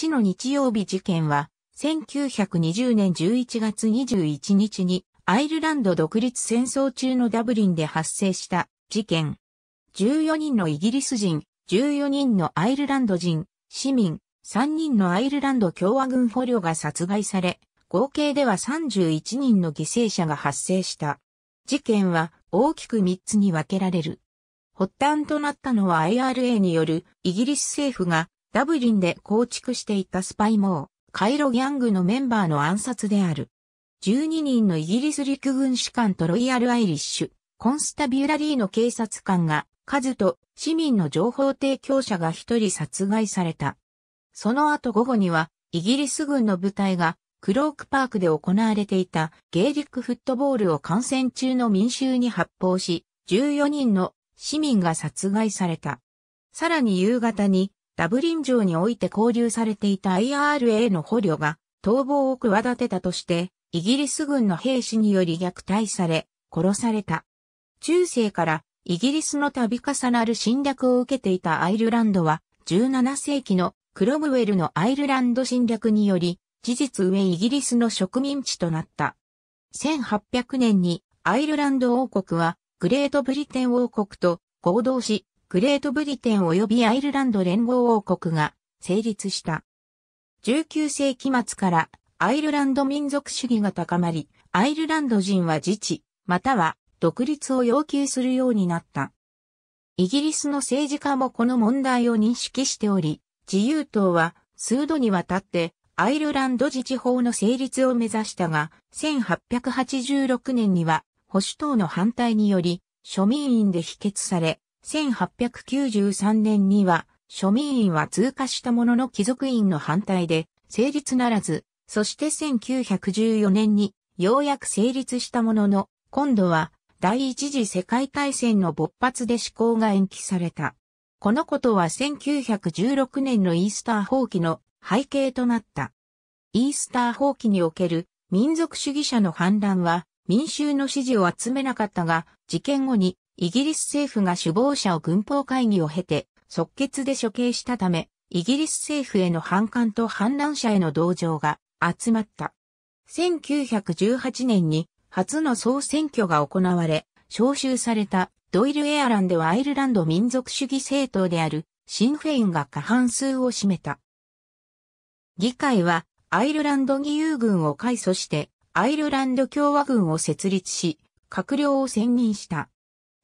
日の日曜日事件は、1920年11月21日にアイルランド独立戦争中のダブリンで発生した事件。14人のイギリス人、14人のアイルランド人、市民、3人のアイルランド共和軍捕虜が殺害され、合計では31人の犠牲者が発生した。事件は大きく3つに分けられる。発端となったのは IRA によるイギリス政府がダブリンで構築していたスパイ網、カイロギャングのメンバーの暗殺である。12人のイギリス陸軍士官とロイヤルアイリッシュ、コンスタビュラリーの警察官が、カズと市民の情報提供者が一人殺害された。その後午後には、イギリス軍の部隊が、クロークパークで行われていたゲーリックフットボールを観戦中の民衆に発砲し、14人の市民が殺害された。さらに夕方にダブリン城において交流されていた IRA の捕虜が逃亡を企てたとして、イギリス軍の兵士により虐待され、殺された。中世からイギリスの度重なる侵略を受けていたアイルランドは、17世紀のクロムウェルのアイルランド侵略により、事実上イギリスの植民地となった。1800年にアイルランド王国はグレートブリテン王国と合同し、グレートブリテン及びアイルランド連合王国が成立した。19世紀末からアイルランド民族主義が高まり、アイルランド人は自治、または独立を要求するようになった。イギリスの政治家もこの問題を認識しており、自由党は数度にわたってアイルランド自治法の成立を目指したが、1886年には保守党の反対により庶民院で否決され、1893年には庶民院は通過したものの貴族院の反対で成立ならず、そして1914年にようやく成立したものの、今度は第一次世界大戦の勃発で施行が延期された。このことは1916年のイースター放棄の背景となった。イースター放棄における民族主義者の反乱は民衆の支持を集めなかったが、事件後にイギリス政府が首謀者を軍法会議を経て、即決で処刑したため、イギリス政府への反感と反乱者への同情が集まった。1918年に初の総選挙が行われ、招集されたドイル・エアランではアイルランド民族主義政党であるシンフェインが過半数を占めた。議会はアイルランド義勇軍を改組してアイルランド共和軍を設立し、閣僚を選任した。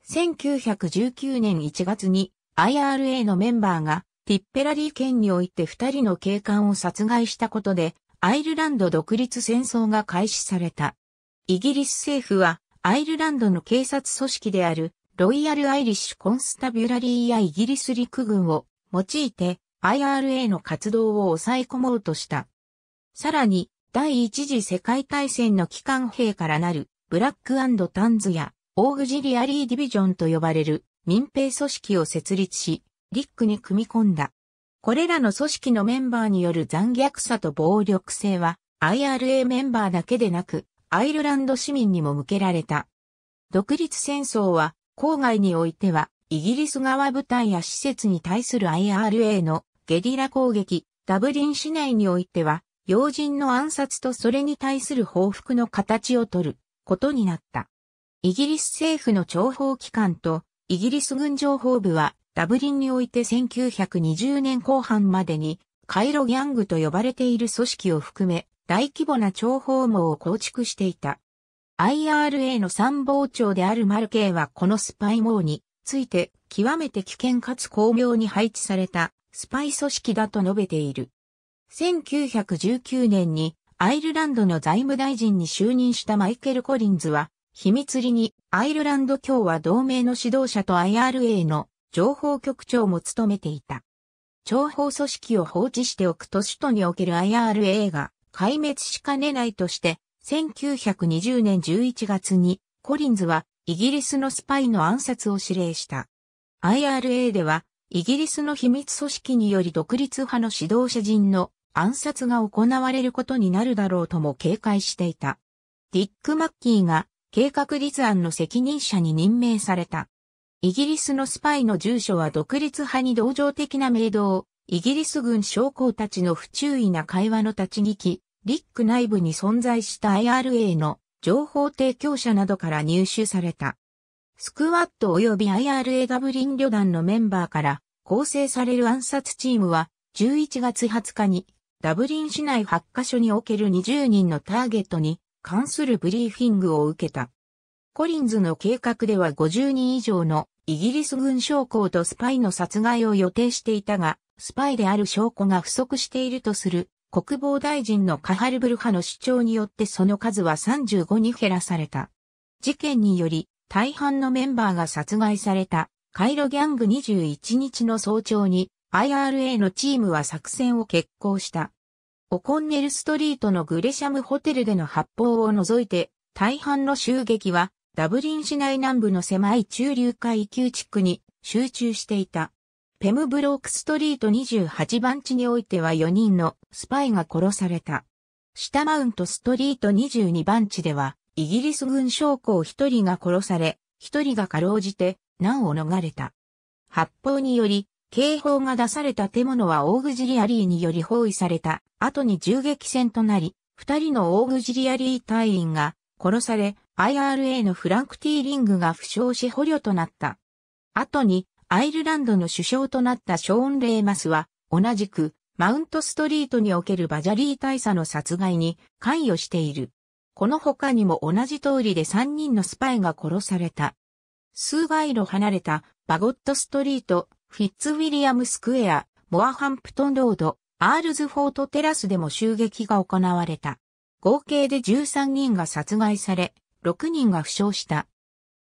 1919年1月に IRA のメンバーがティッペラリー県において二人の警官を殺害したことでアイルランド独立戦争が開始された。イギリス政府はアイルランドの警察組織であるロイヤル・アイリッシュ・コンスタビュラリーやイギリス陸軍を用いて IRA の活動を抑え込もうとした。さらに第一次世界大戦の機関兵からなるブラックタンズやオーグジリアリーディビジョンと呼ばれる民兵組織を設立し、リックに組み込んだ。これらの組織のメンバーによる残虐さと暴力性は IRA メンバーだけでなくアイルランド市民にも向けられた。独立戦争は郊外においてはイギリス側部隊や施設に対する IRA のゲリラ攻撃、ダブリン市内においては要人の暗殺とそれに対する報復の形をとることになった。イギリス政府の諜報機関とイギリス軍情報部はダブリンにおいて1920年後半までにカイロギャングと呼ばれている組織を含め大規模な諜報網を構築していた。IRA の参謀長であるマルケイはこのスパイ網について極めて危険かつ巧妙に配置されたスパイ組織だと述べている。1919年にアイルランドの財務大臣に就任したマイケル・コリンズは秘密裏にアイルランド共和同盟の指導者と IRA の情報局長も務めていた。諜報組織を放置しておくと首都における IRA が壊滅しかねないとして、1920年11月にコリンズはイギリスのスパイの暗殺を指令した。IRA ではイギリスの秘密組織により独立派の指導者陣の暗殺が行われることになるだろうとも警戒していた。ディック・マッキーが計画立案の責任者に任命された。イギリスのスパイの住所は独立派に同情的な明道、イギリス軍将校たちの不注意な会話の立ち聞き、リック内部に存在した IRA の情報提供者などから入手された。スクワット及び IRA ダブリン旅団のメンバーから構成される暗殺チームは11月20日にダブリン市内8カ所における20人のターゲットに関するブリーフィングを受けた。コリンズの計画では50人以上のイギリス軍将校とスパイの殺害を予定していたが、スパイである証拠が不足しているとする国防大臣のカハルブル派の主張によってその数は35に減らされた。事件により大半のメンバーが殺害されたカイロギャング21日の早朝に IRA のチームは作戦を決行した。オコンネルストリートのグレシャムホテルでの発砲を除いて、大半の襲撃は、ダブリン市内南部の狭い中流階級地区に集中していた。ペムブロークストリート28番地においては4人のスパイが殺された。下マウントストリート22番地では、イギリス軍将校1人が殺され、1人がかろうじて難を逃れた。発砲により警報が出された手物はオーグジリアリーにより包囲された後に銃撃戦となり、二人のオーグジリアリー隊員が殺され、IRA のフランク・ティーリングが負傷し捕虜となった。後にアイルランドの首相となったショーン・レーマスは同じくマウントストリートにおけるバジャリー大佐の殺害に関与している。この他にも同じ通りで3人のスパイが殺された。数街路離れたバゴットストリート、フィッツウィリアムスクエア、モアハンプトンロード、アールズフォートテラスでも襲撃が行われた。合計で13人が殺害され、6人が負傷した。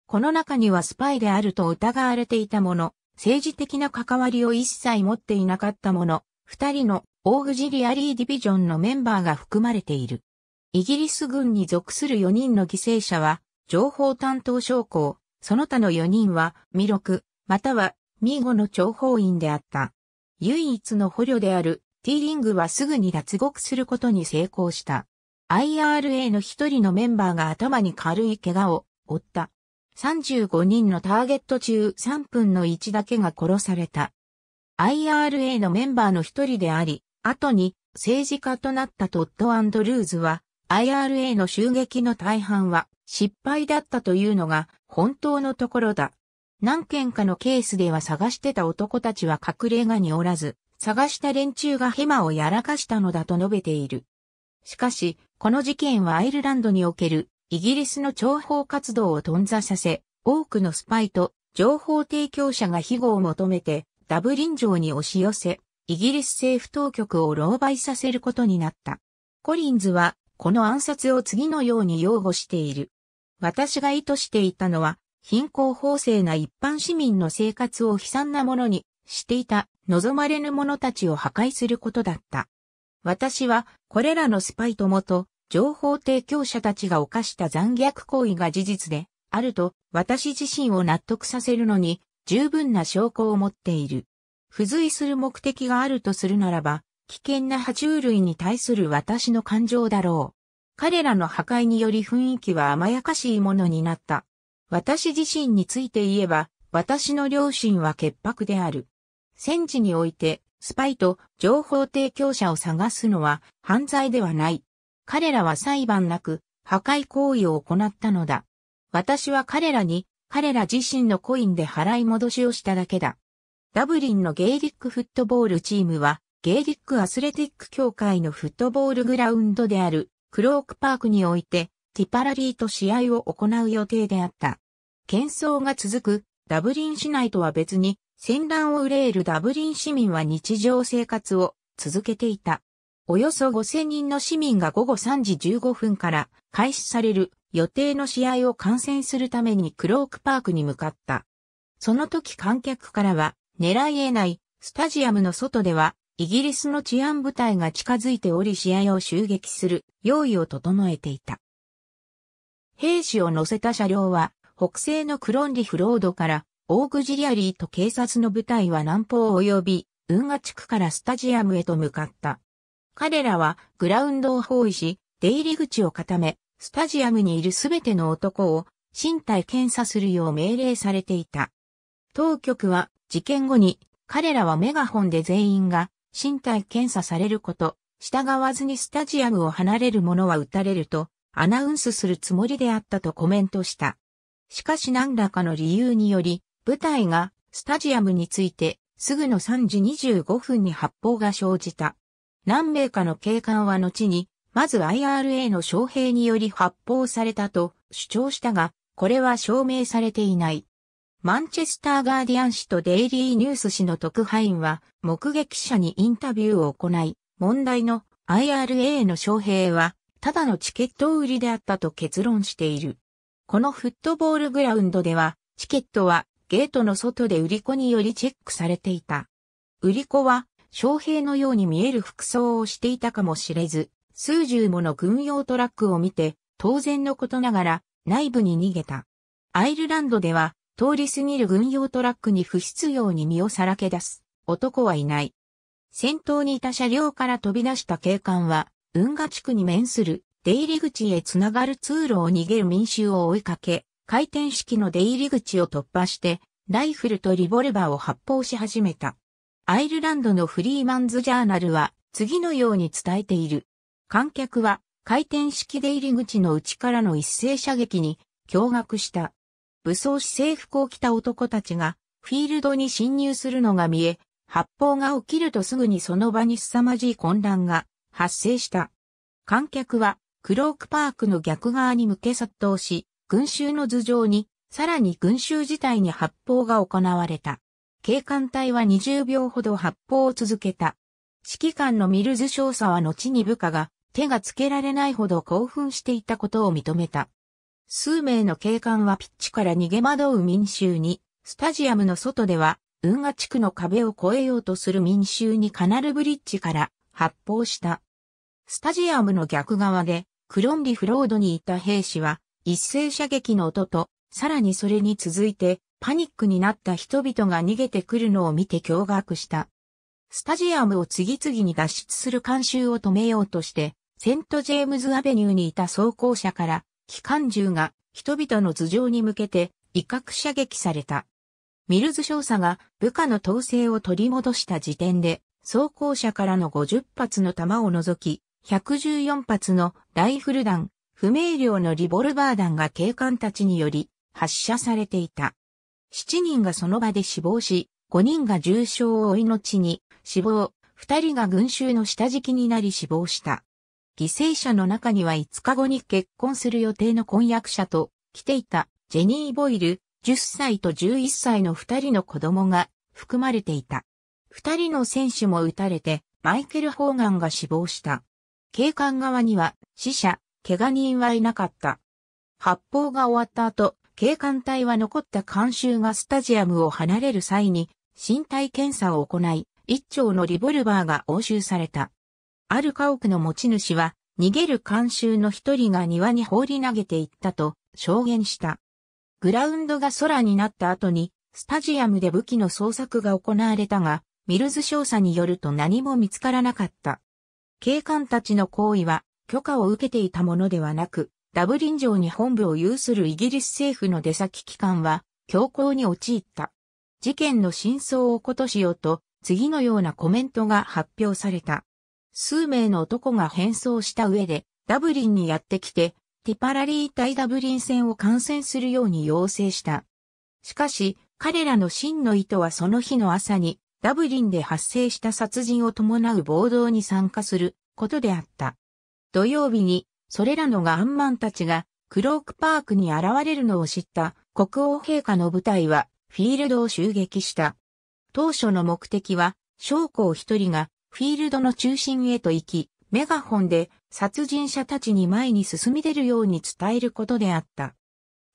この中にはスパイであると疑われていた者、政治的な関わりを一切持っていなかった者、2人のオーグジリアリーディビジョンのメンバーが含まれている。イギリス軍に属する4人の犠牲者は、情報担当将校、その他の4人は、未録、またはミーゴの諜報員であった。唯一の捕虜であるティーリングはすぐに脱獄することに成功した。IRA の一人のメンバーが頭に軽い怪我を負った。35人のターゲット中3分の1だけが殺された。IRA のメンバーの一人であり、後に政治家となったトッド・アンドルーズは、IRA の襲撃の大半は失敗だったというのが本当のところだ。何件かのケースでは探してた男たちは隠れ家におらず、探した連中がヘマをやらかしたのだと述べている。しかし、この事件はアイルランドにおけるイギリスの諜報活動を頓挫させ、多くのスパイと情報提供者が庇護を求めてダブリン城に押し寄せ、イギリス政府当局を狼狽させることになった。コリンズはこの暗殺を次のように擁護している。私が意図していたのは貧困法制な一般市民の生活を悲惨なものにしていた望まれぬ者たちを破壊することだった。私はこれらのスパイ友と情報提供者たちが犯した残虐行為が事実であると私自身を納得させるのに十分な証拠を持っている。付随する目的があるとするならば危険な爬虫類に対する私の感情だろう。彼らの破壊により雰囲気は甘やかしいものになった。私自身について言えば、私の両親は潔白である。戦時において、スパイと情報提供者を探すのは犯罪ではない。彼らは裁判なく破壊行為を行ったのだ。私は彼らに彼ら自身のコインで払い戻しをしただけだ。ダブリンのゲイリックフットボールチームはゲイリックアスレティック協会のフットボールグラウンドであるクロークパークにおいてティパラリーと試合を行う予定であった。喧騒が続くダブリン市内とは別に戦乱を憂えるダブリン市民は日常生活を続けていた。およそ5000人の市民が午後3時15分から開始される予定の試合を観戦するためにクロークパークに向かった。その時観客からは狙い得ないスタジアムの外ではイギリスの治安部隊が近づいており試合を襲撃する用意を整えていた。兵士を乗せた車両は、北西のクロンリフロードから、オーグジリアリーと警察の部隊は南方及び、運河地区からスタジアムへと向かった。彼らはグラウンドを包囲し、出入り口を固め、スタジアムにいるすべての男を身体検査するよう命令されていた。当局は事件後に彼らはメガホンで全員が身体検査されること、従わずにスタジアムを離れる者は撃たれるとアナウンスするつもりであったとコメントした。しかし何らかの理由により、部隊がスタジアムについてすぐの3時25分に発砲が生じた。何名かの警官は後に、まず IRA の招兵により発砲されたと主張したが、これは証明されていない。マンチェスターガーディアン紙とデイリーニュース紙の特派員は目撃者にインタビューを行い、問題の IRA の招兵はただのチケット売りであったと結論している。このフットボールグラウンドではチケットはゲートの外で売り子によりチェックされていた。売り子は将兵のように見える服装をしていたかもしれず、数十もの軍用トラックを見て、当然のことながら内部に逃げた。アイルランドでは通り過ぎる軍用トラックに不必要に身をさらけ出す男はいない。先頭にいた車両から飛び出した警官は、運河地区に面する出入り口へつながる通路を逃げる民衆を追いかけ、回転式の出入り口を突破して、ライフルとリボルバーを発砲し始めた。アイルランドのフリーマンズジャーナルは次のように伝えている。観客は回転式出入り口の内からの一斉射撃に驚愕した。武装し制服を着た男たちがフィールドに侵入するのが見え、発砲が起きるとすぐにその場に凄まじい混乱が発生した。観客はクロークパークの逆側に向け殺到し、群衆の頭上に、さらに群衆自体に発砲が行われた。警官隊は20秒ほど発砲を続けた。指揮官のミルズ少佐は後に部下が手がつけられないほど興奮していたことを認めた。数名の警官はピッチから逃げ惑う民衆に、スタジアムの外では、運河地区の壁を越えようとする民衆にカナルブリッジから発砲した。スタジアムの逆側で、クロンリフロードにいた兵士は、一斉射撃の音と、さらにそれに続いて、パニックになった人々が逃げてくるのを見て驚愕した。スタジアムを次々に脱出する慣習を止めようとして、セントジェームズアベニューにいた装甲車から機関銃が人々の頭上に向けて威嚇射撃された。ミルズ少佐が部下の統制を取り戻した時点で、装甲車からの50発の弾を除き、114発のライフル弾、不明瞭のリボルバー弾が警官たちにより発射されていた。7人がその場で死亡し、5人が重傷を負い後に死亡、2人が群衆の下敷きになり死亡した。犠牲者の中には5日後に結婚する予定の婚約者と来ていたジェニー・ボイル10歳と11歳の2人の子供が含まれていた。2人の選手も撃たれてマイケル・ホーガンが死亡した。警官側には死者、怪我人はいなかった。発砲が終わった後、警官隊は残った監修がスタジアムを離れる際に身体検査を行い、一丁のリボルバーが押収された。ある家屋の持ち主は、逃げる監修の一人が庭に放り投げていったと証言した。グラウンドが空になった後に、スタジアムで武器の捜索が行われたが、ミルズ少佐によると何も見つからなかった。警官たちの行為は許可を受けていたものではなく、ダブリン城に本部を有するイギリス政府の出先機関は、強行に陥った。事件の真相をことしようと、次のようなコメントが発表された。数名の男が変装した上で、ダブリンにやってきて、ティパラリー対ダブリン戦を観戦するように要請した。しかし、彼らの真の意図はその日の朝に、ダブリンで発生した殺人を伴う暴動に参加することであった。土曜日に、それらのガンマンたちが、クロークパークに現れるのを知った国王陛下の部隊は、フィールドを襲撃した。当初の目的は、将校一人が、フィールドの中心へと行き、メガホンで殺人者たちに前に進み出るように伝えることであった。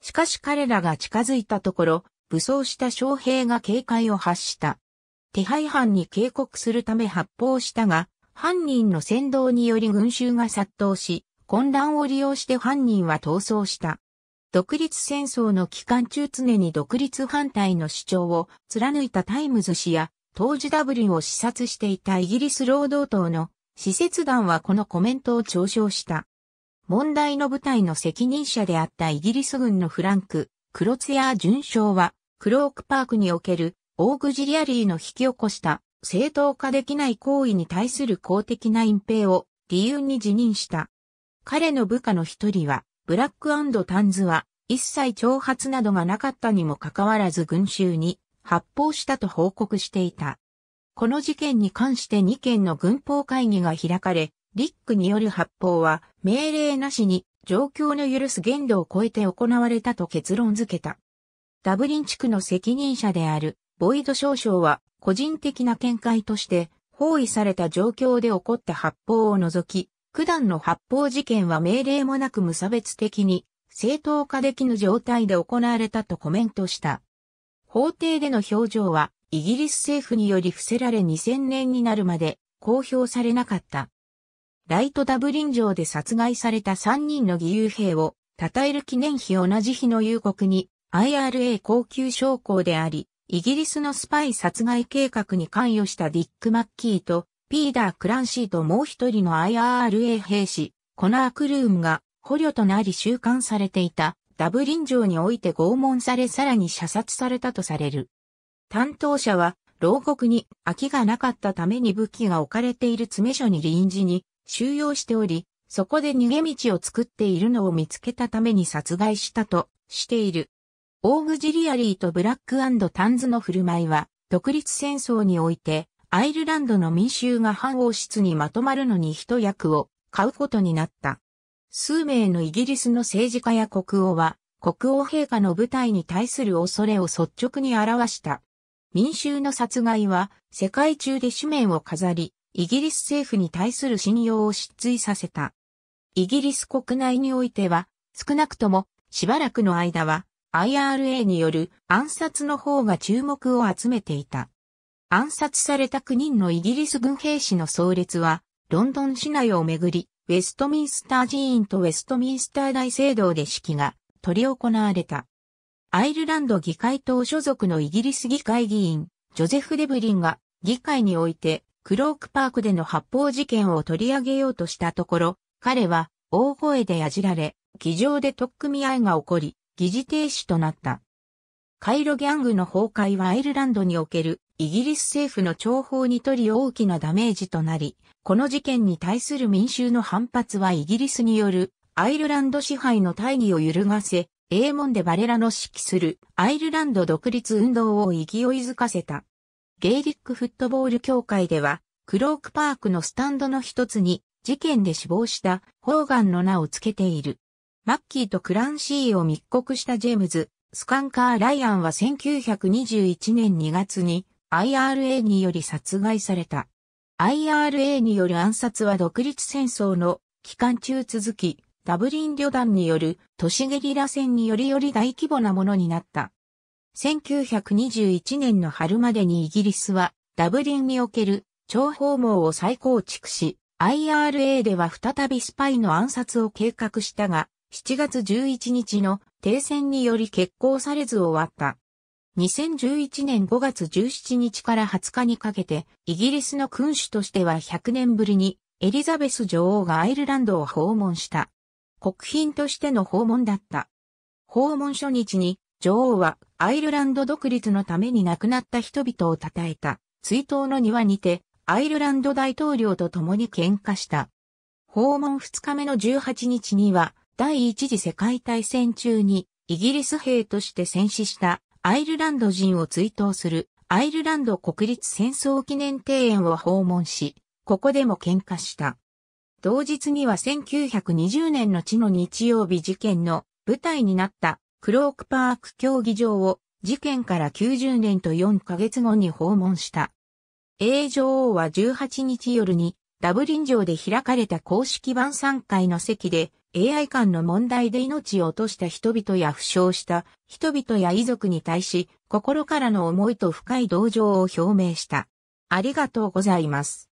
しかし彼らが近づいたところ、武装した将兵が警戒を発した。手配犯に警告するため発砲したが、犯人の先導により群衆が殺到し、混乱を利用して犯人は逃走した。独立戦争の期間中常に独立反対の主張を貫いたタイムズ紙や当時ダブリンを視察していたイギリス労働党の使節団はこのコメントを嘲笑した。問題の部隊の責任者であったイギリス軍のフランク・クロージャー准将は、クロークパークにおけるオーグジリアリーの引き起こした正当化できない行為に対する公的な隠蔽を理由に辞任した。彼の部下の一人は、ブラックタンズは一切挑発などがなかったにもかかわらず群衆に発砲したと報告していた。この事件に関して2件の軍法会議が開かれ、リックによる発砲は命令なしに状況の許す限度を超えて行われたと結論付けた。ダブリン地区の責任者であるボイド少将は個人的な見解として包囲された状況で起こった発砲を除き、九段の発砲事件は命令もなく無差別的に正当化できぬ状態で行われたとコメントした。法廷での表情はイギリス政府により伏せられ2000年になるまで公表されなかった。ライトダブリン城で殺害された3人の義勇兵を称える記念碑同じ日の夕刻に IRA 高級将校であり、イギリスのスパイ殺害計画に関与したディック・マッキーとピーダー・クランシーともう一人の IRA 兵士、コナー・クルームが捕虜となり収監されていたダブリン城において拷問されさらに射殺されたとされる。担当者は牢獄に空きがなかったために武器が置かれている詰め所に臨時に収容しており、そこで逃げ道を作っているのを見つけたために殺害したとしている。オーグジリアリーとブラックタンズの振る舞いは、独立戦争においてアイルランドの民衆が反王室にまとまるのに一役を買うことになった。数名のイギリスの政治家や国王は、国王陛下の部隊に対する恐れを率直に表した。民衆の殺害は、世界中で紙面を飾り、イギリス政府に対する信用を失墜させた。イギリス国内においては、少なくとも、しばらくの間は、IRA による暗殺の方が注目を集めていた。暗殺された9人のイギリス軍兵士の葬列は、ロンドン市内をめぐり、ウェストミンスター寺院とウェストミンスター大聖堂で式が取り行われた。アイルランド議会党所属のイギリス議会議員、ジョゼフ・デブリンが議会においてクロークパークでの発砲事件を取り上げようとしたところ、彼は大声でやじられ、議場で取っ組み合いが起こり、議事停止となった。カイロギャングの崩壊はアイルランドにおけるイギリス政府の諜報にとり大きなダメージとなり、この事件に対する民衆の反発はイギリスによるアイルランド支配の大義を揺るがせ、エーモンデ・バレラの指揮するアイルランド独立運動を勢いづかせた。ゲイリックフットボール協会では、クロークパークのスタンドの一つに事件で死亡したホーガンの名を付けている。マッキーとクランシーを密告したジェームズ、スカンカー・ライアンは1921年2月に IRA により殺害された。IRA による暗殺は独立戦争の期間中続き、ダブリン旅団による都市ゲリラ戦によりより大規模なものになった。1921年の春までにイギリスはダブリンにおける諜報網を再構築し、IRA では再びスパイの暗殺を計画したが、7月11日の停戦により決行されず終わった。2011年5月17日から20日にかけて、イギリスの君主としては100年ぶりにエリザベス女王がアイルランドを訪問した。国賓としての訪問だった。訪問初日に女王はアイルランド独立のために亡くなった人々を称えた追悼の庭にてアイルランド大統領と共に喧嘩した。訪問2日目の18日には第一次世界大戦中にイギリス兵として戦死したアイルランド人を追悼するアイルランド国立戦争記念庭園を訪問し、ここでも喧嘩した。同日には1920年の地の日曜日事件の舞台になったクロークパーク競技場を事件から90年と4ヶ月後に訪問した。A 女王は18日夜にダブリン城で開かれた公式晩餐会の席で AI 間の問題で命を落とした人々や負傷した人々や遺族に対し心からの思いと深い同情を表明した。ありがとうございます。